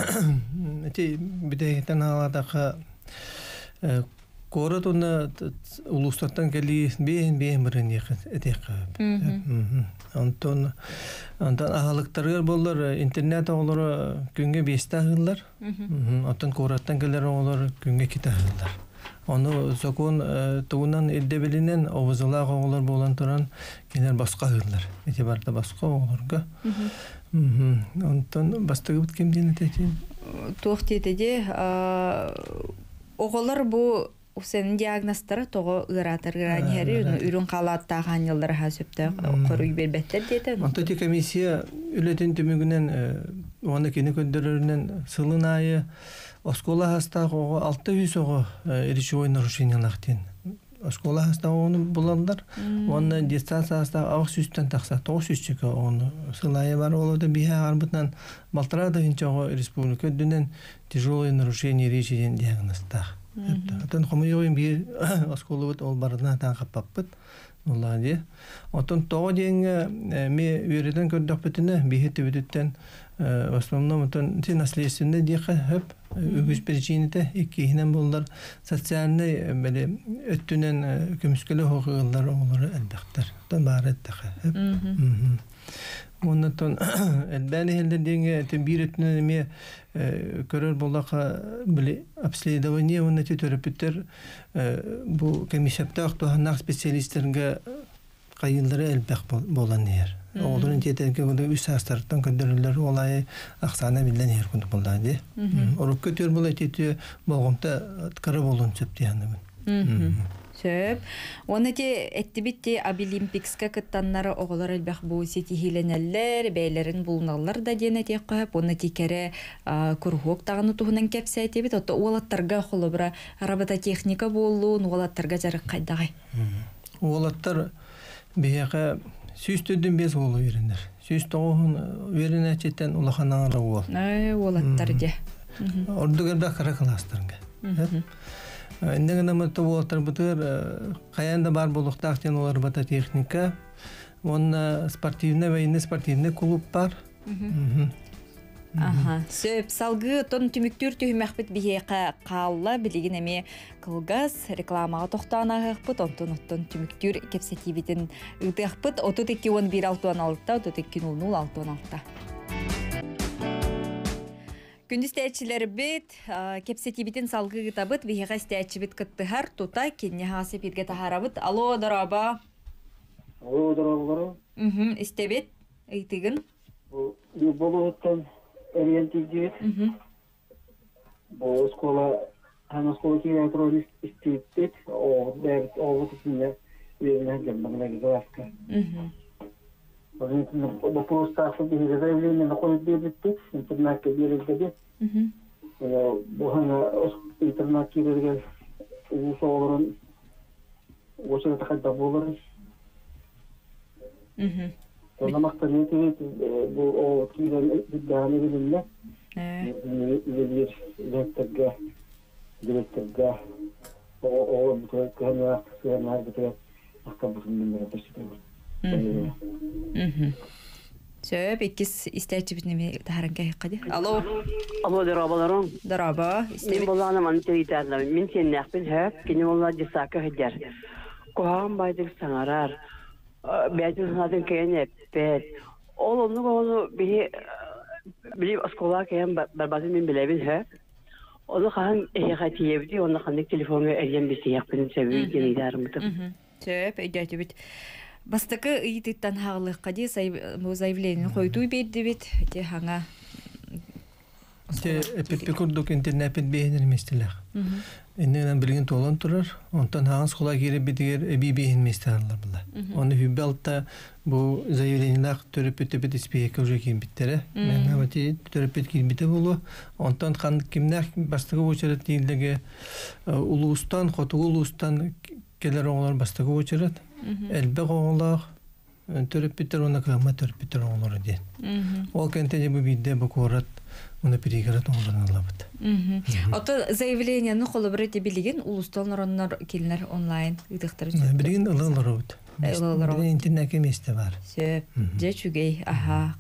эти [COUGHS] бидейтен аладака Кора туна улустаттан кели бейн бейн бірін етек Антон Антон интернет. Антон кораттан келер оғылар күнге ките ағылар. Оны сокун туунан элде билинен овузулак оғылар болан туран кенер басқа ағылар. Эти барда басқа оғыларга. Антон бастығы бут кем дейін ететін? Туох тетеде оголор бу Усенин диагностары того ыратыр грани хери үрүн калаттаган жылдар хасыпта коруй бербеттер. Антон те комиссия үлетен төмөгүнен оны кені көндөрөрүнен сылын айы оскола хастагы ого 600 ого речевой нарушениялактен. Оскола хастагы оны булалдар. Оны дистанция хастагы ак сүстен такса 900 чека оны сылайы бар олода бия арбытнан Балтырада инчого республика дүнен тяжелое нарушение речи ден диагностах. Отон хомойойын бир [COUGHS] осколубут ол барына таң каппаппыт. Улла ди. Отон того денге ме үйрөтен көрдөк бүтүнө бихет бүтүттен в основном отон ти наследственный диха хөп үгүс причините иккихинен булдар социальный беле өттүнен көмүскөлө хокугулар олары элбектер. Тон бары эттеха хөп. Оннан элбәне хелдер денге тем бир өттүнен ме көрөр болака биле обследование оны терапевттер бу комиссияда актуанак специалисттерге кайылдары элбек болан ер. Олдун жетерге гүндө үс астарттан көндөрүлөр олай аксана билден ер күндө булды. Орук көтөр болай тетү болгомта кара болун сөптү яны. Сөп. Оны те эттибитти Абилимпикска кыттаннары оголар элбэх бу сетихиленеллер, бәйлерин булналар да дене те кып, оны тикере кургук тагыны туһунан кепсе этибит, отто уолаттарга холобра робототехника болуун, уолаттарга жарык кайдагай. Уолаттар бияка сүйстөдүн без болу верендер. Сүйс тоғын верене четтен улаханаңара уол. Ай, уолаттар де. Ордугар да кара класстарга. Эндеген намытты болтар бутыр каянда бар болуктак тен олар бата техника. Он спортивный военный спортивный клуб бар. Аха. Сөп салгы тон түмүктүр түһүмәхбит бихеқа қалла билигин эми кылгас рекламага тоқтанагыппыт онтон оттон түмүктүр кепсетибитин ытыахпыт оту текки он бир алтуан алтта оту текки нул нул алтуан алтта. Күндүз тәчилер бит, кепсетибитин салгы гытабыт, бихеға стәчибит кыттыхар, тута, кенне хасы битге тахарабыт. Алло, дораба. Алло. Бұл школа, ана школа кире атроны истептет, о, бәрі, о, тұсында, вернен жамбағына гигаваска. Вопрос так, заявление находит дебет, интернет берілді бұғана интернет керерген осы оларын тақайда болыр. Тонамақта не керек, бұл ол кейден бүддәғаны білімне, елер лекторға, директорға, ол бүтірек кәне ақтысы, кәне бүтірек ақтан бұсын нөмірі бірші Сөп, иккис истәчибит неме тахаран кайыккади. Алло. Алло, дорабаларым. Дораба, Мен истебит. боланы маны телитәрләр. Мен сен нәхпин һәп, кине болла дисакы һәдәр. Коһам байдык саңарар. Бәйтү хатын кәне пет. Ол оны оны би били оскола барбазы мен билебин һәп. Оны хатиебди, оны ханны телефонга әрген бисә яқпин сәби динидәрм бит. Сөп, өйдәтибит. Бастакы ыйтыттан хағылық қади бу заявление қойдуй берді бит. Те хаңа Те курдук интернет. Эннен билген толон турар. Онтан хаңыз хула кире битигер эби бейн местерлар була. Оны хүбелта бу заявлениялар төрөп өтөп диспейке уже кин биттере. Мен авати төрөп кин бите болу. Онтан хан кимнер бастыгы очерет дейилдеге улустан, хоту улустан келер оңлар бастыгы очерет. Элбе оңлар төрөп биттер оны кама төрөп биттер оңлар ден. Ол кенте бу бидде бу корат Уна перегород оңларын алабыт. Ото заявлениені қолы бір өте білеген улустан ороннор келінер онлайн ылылар бут. Ылылар Билген интернет кеместе бар. Сөп, же чүгей, аха.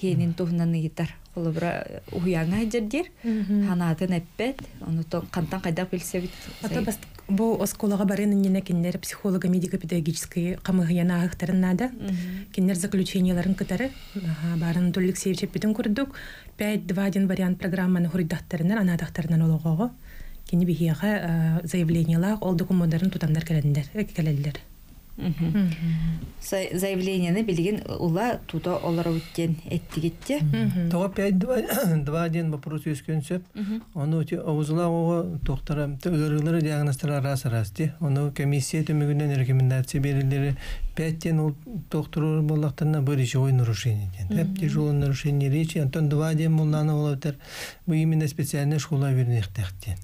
Хенин уяңа жердер, ханатын әппет, оны қантан қайда білсе Ата бас бу осколага барын инне киннер психолога медико педагогический камыгыяна ахтарыннада киннер заключенияларын кытары. Барын туллик севчеп битин курдук 5-2-1 вариант программаны хуриддахтарынан анадахтарынан ологого кини бихияга заявлениялар ол документтарын тутамдар келендер заявлениені білген ула тута олар өткен әттігетте. Тоға 5-2 ден вопрос өскен сөп. Оны өте ауызыла оға тоқтара, ұрылары диагностар арас арас де. Оны комиссия төмігінен рекомендация берілері 5 ден ол тоқтыру болақтарына бір ой нарушение ден. Әп тяжелое нарушение речи. Антон 2 ден болланы олатар. Бұл именно специальная школа вернехтәқтен.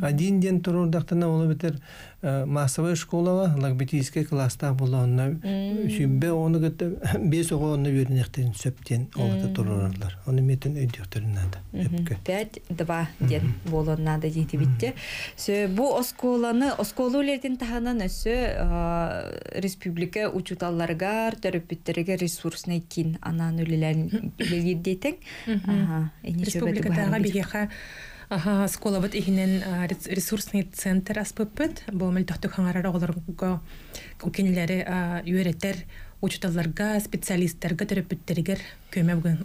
Один ден турурдактана ол битер массовая школага логопедический класста була онна сүббе оны гыты бес вернехтен сөптен олата турурлар. Оны метен. Пять два ден болон нада дейти битте. Сө бу осколаны осколулердин таханан өсө республика учуталларга төрөпүттерге ресурсны кин анан өлелен билгидетең. Ага. Республикатага бигеха Аха, скола бит ихинен ресурсный центр аспыппыт. Бу мөлтөхтүк хаңарар оголорго укенилери үйрөтер учуталарга, специалисттерге төрөпүттергер көмө бүгүн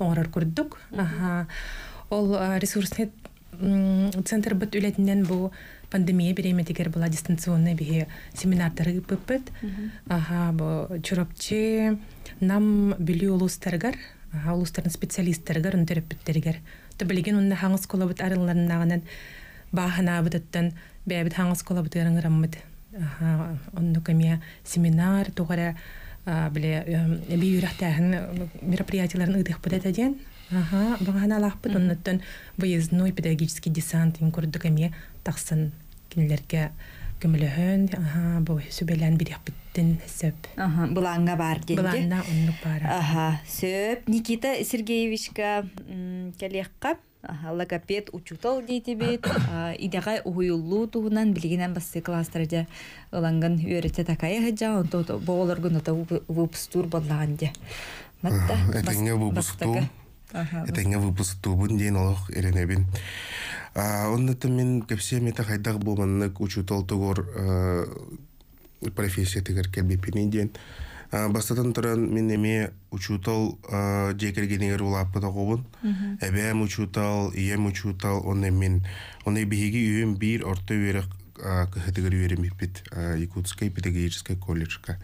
оңорор курдук. Аха, ол ресурсный центр бит үлетинен бу пандемия береметигер була дистанционный бихи семинардары пыппыт. Аха, бу чуропчи нам билүү улустаргар, улустардын специалисттерге төрөпүттергер билеген унна хаңыс колобут арылларыннагынан баахана бутаттан бэбит хаңыс колобут ырыңыраммыт онну камия семинар тугара биле би юрахтаахын мероприятияларын ыдых бутата диен Ага, багана лахпыт оннуттан выездной педагогический десант ин курду камия тахсын кинилерге көмөлөһөн аха бу сүбелен Биряппыттын сөп Аха, буланга бар денде. буланна оннук бара Аха, сөп Никита Сергеевичка келеққа логопед учутал дейти бит идагай уюллу тугунан билигинен бассы класстарда ыланган үйрөтө такая хаджа онто боолоргун ата выпустур боллаган де матта Этеңе выпусту. Этеңе выпусту бун дейін олох эренебин. Оннаты мен кепсе мете хайдак болманнык учутал тугор профессия тигер келбепини дейін. Бастатан туран мен эме учутал жекергенегер улаппыта кобун. Эбэм учутал, ием учутал, онны мен онны биһиги үйüm бир орто үйрек кыхытыгыр үйрем биппит Якутская педагогическая колледжка.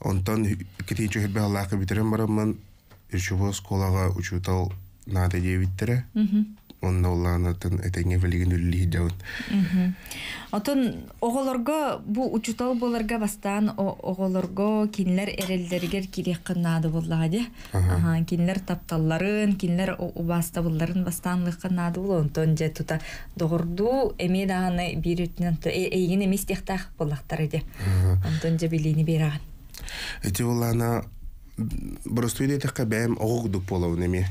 Онтан кетинче хербе аллахы битерем барамман Ирчубо сколага учутал нада дебиттере. Онна улланатын этеңе билген үлли жаут. Отон оголорго бу учутал боларга бастан оголорго кинлер эрелдергер кирек кыннады боллага де. Аха, кинлер тапталларын, кинлер убаста булларын бастанлык кыннады бол. Онтон же тута догорду эме даганы бирүтүнөн эйген эмес техтах боллактары де. Онтон же билини бераган. Эти улана Просто иде така бэм огугдук болау неме.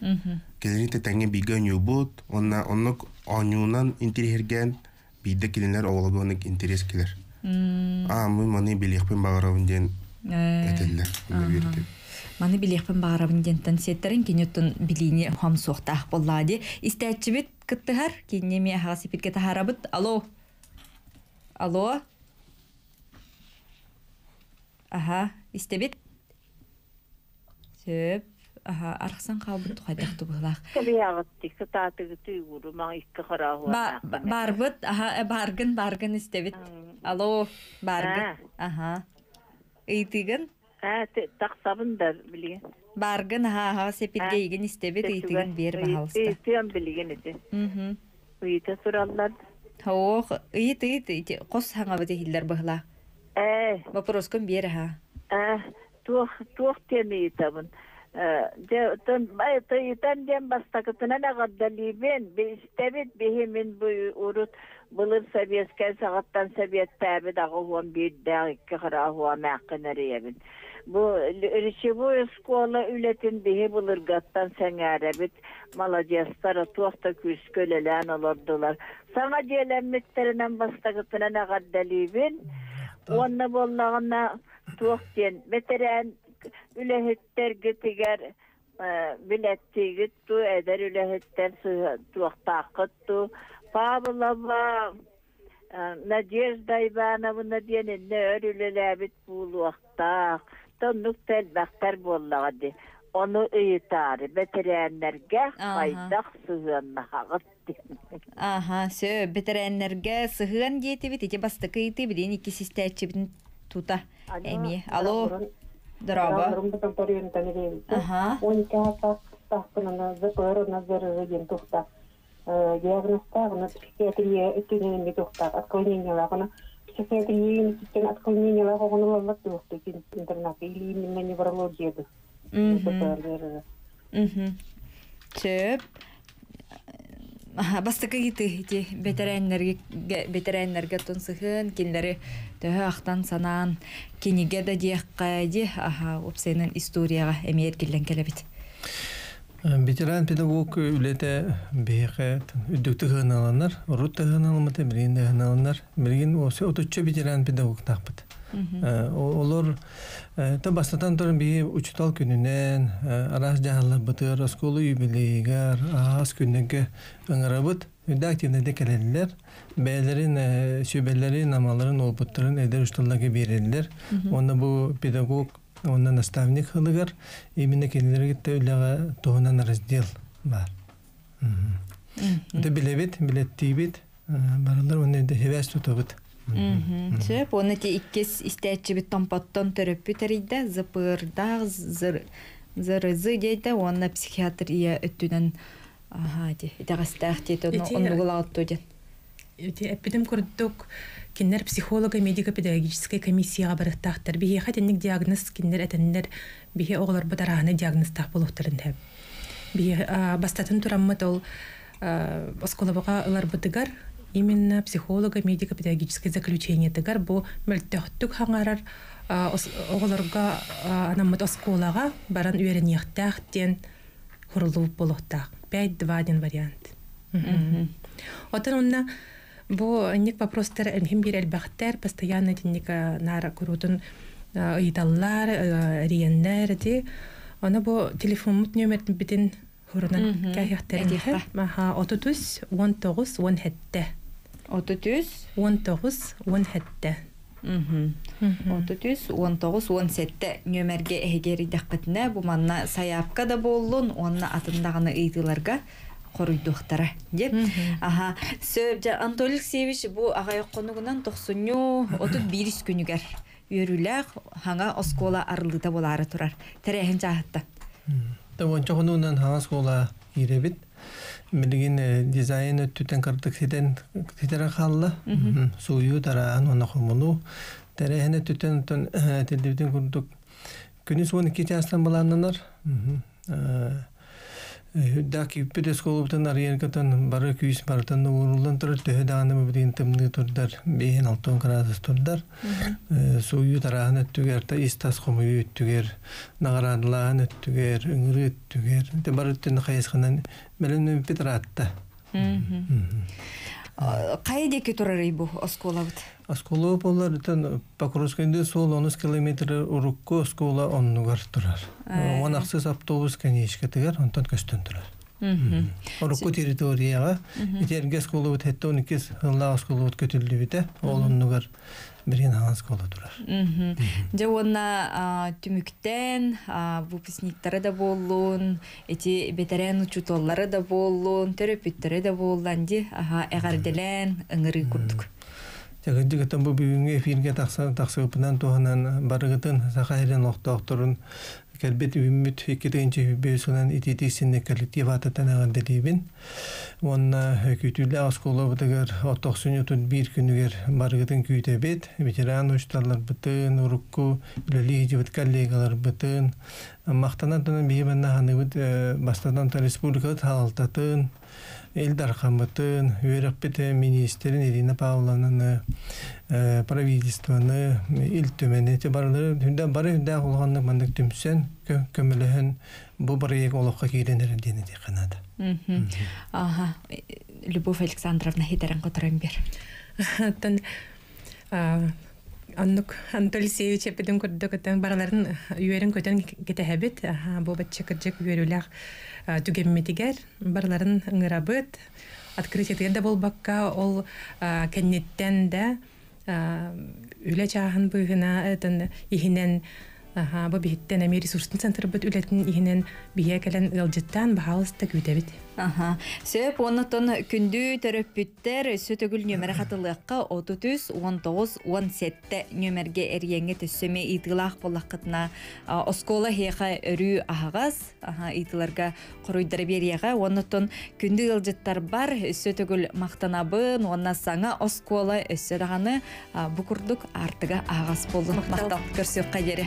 Келенре ките теңге. Келенре те теңге биген юбут. Онна оннук онюнан интерерген биде келенер огологоник интерес келер. А, мы маны билихпен багарабын ден этеллер. Маны билехпен багарабын дентен сеттерин кинеттен билини хам соқтақ боллади. Истәчибит кыттыхар кинеме хасипитке тахарабыт. Алло. Алло. Аха, истебит. Сөп. Аха, түйгуру маң икки харахуа. Барбыт, аха, баргын, баргын истебит. Алло, баргын. Аха. Ыйтыгын? А, тақсабындар билген. Баргын ха ха сепилгейген истебит ыйтыгын бер баһалыста. Ыйтыгын билген эти. Мгм. Ыйта сураллар. Хоох, ыйт ыйт ыйт кос хаңа бите хиллер быхла. Э, Вопроскон бер ха. а, туох туох теми итабын. Э, де тон бай тыйтан дем бастакытына да гаддалибен, бистебит бихимин урут былыр советская сагаттан совет тәбі дағы хуан бейдәғ икки қыра хуа мәққінеребін. Бу речевой школа үлетін бихи былыр гаттан. Саңа диелеммиттерінен бастакытына гаддалибен, Онна боллағына туақтен ветеран үләһеттер гитигер билеттигит ту эдер үләһеттер туақтақыт Павлова Надежда Ивановна диен нөр үлеләбит булуақтақ тоннук тәлбәқтер боллағады. Оны ыйтары ветераннерге Аха. айдақ сыгыннағыт Аха, сө бетерәннәргә сыгын диетибит, ите бастыкы ите биден ики систәчибин тута. Эми, алло. Дорога. Ага. диагностагына психиатрия үтүнен битухтак отклоненияларына психиатрия институттен отклонениялар огону болмак тухты интернат или именно неврология Мгм. Мгм. Сөп. Бастыкы ите бетерәннәргә тон сыгын кинләре төһә ахтан санаан киниге да диякка ди. Аха, опсенен историяга эмиет килен келебит. Ветеран педагог үлете бейхе үддікті ғыналанар, рутта ғыналмыты, бірген ғыналанар, бірген осы отучча ветеран педагог тақпыт. Олар та бастатан тұрын бейі учутал күнінен, арас жағалы бұтыр, осколы юбилейгар, ағас күннеге ыңырабыт, үдді активнеде келелілер, бәлерін, сөбелерін, амаларын, опыттарын әдер ұшталлағы берелілер. Оны бұл педагог онна наставник хылыгар именно кенелерге төлөга тоонан раздел бар. Это билебит, билеттибит, баралар оны да хевес тутобут. Сөп, оны те иккес истәчибит томпоттон төрөппү терийде, зыпырдах, зыр зырызы дейде, оны психиатрия ди. Итагастах дейт, оны Ити- оннугулаатту ден. Эти эпидем курдук кинер психолога медико педагогическая комиссияга барыктактар бихи хатенник диагноз бутараханы диагнозтах болуктарын хэп бихи а, бастатын ол ылар бытыгар именно психолога медико-педагогическое заключение. Тыгар бу мөлтөхтүк хаңарар оголорга анамыт осколага баран үйренехтах ден хурулуп болохтах 5-2 ден вариант. Отан онна бу ник вопростар элхим бир элбахтар постоянно тинник нара курутун ыйталлар риеннер ди. Она бу телефон мут нөмертин битин хурунан кәһәхтәрен. Маха 33 19 17. отыз төс Он тоғыз, он хәтте мхм отыз төс он тоғыз, он сәтті. Нөмерге әгері дәқпетіне бұманна саяпқа да болуын, онына атындағыны ұйдыларға қорыйдуқтары деп аха сөп жа антолик севич бу ағай қонығынан тохсуню отыз бирис күнігер үйрүләк хаңа оскола арылыда болары тұрар турар жағытты жаатта Төвөн чогунунан хаңа оскола иребит Билген дизайн өттүтен кырдык сиден сидерен халла. Сую тараан оны хомуну. Терехене түтен тон телдибитен курдук. Күнүс 12 жастан баланнанар. Даки педес колуптан арыянкатан бары күйс бартан урулдан турар төһө даганы бидин тымны турдар. Бейен алтын градус турдар. Сую тараан өттүгер та истас хомую өттүгер. Нагарадлаан өттүгер, үңрү өттүгер. Те бары өттүн хайысханан мелен петратта. Кайдеки турар бу осколабыт. Оскола болар тан Покровскайда сол 10 километр урукко оскола оннугар турар. Он аксыз автобус конечка тигер, онтон көстөн турар. Мгм. Урукко территорияга итерге оскола бут хетто 12 хылла оскола бут көтүлдү бите, ол оннугар бирген алаңсыз боло турар жооа түмүктөн выпускниктери да болун учутоолору да боун төрөпүттөрү да Жагыджыгытын бу бүгүнгү эфирге таксыбынан туһанан барыгытын сахайрын охтоохторун кэлбет үмүт икки тыгынчы үббөсүнөн ититисинне коллектив ататан аганда дийбин. Онна аскола отоксун утун бир күнүгер барыгытын күйтебет, ветеран коллегалар бастадан Элдар Хамбатын, Вераппет министрин Ирина Павловнаны, правительствоны, ил төмене те барлары, хүндә бары хүндә олғанны мандык түмсен, көміліхін бұл барыек олыққа кейренерін дені де қанады. Ага, Любовь Александровна хитерен қотырын бер. [LAUGHS] Тон Аннук Анатолий Сеевич эпиден көрдө көтөн бараларын үйөрүн көтөн кетехебит. Бу бачча кыржык үйөрүләк түгемметигер барларын ыңырабыт. Открытие да болбакка ол кеннеттен да үле чаһын быгына этен ихинен Аха, бу биһиттен эми ресурстын центр бит үлетин ихинен бие келен ылжыттан баһалыста күтебит. Аха. Сөп онутун күндү төрөппүттер сөтөгүл нөмер хатылыкка 33 19 17 нөмерге эргенге төссөмө итылах боллакытына оскола хеха өрү ахагас, аха итыларга коруйдар берияга онутун күндү ылжыттар бар сөтөгүл мактанабын, онна саңа оскола өссөдаганы букурдук артыга агас болду. Мактал көрсөк кадери.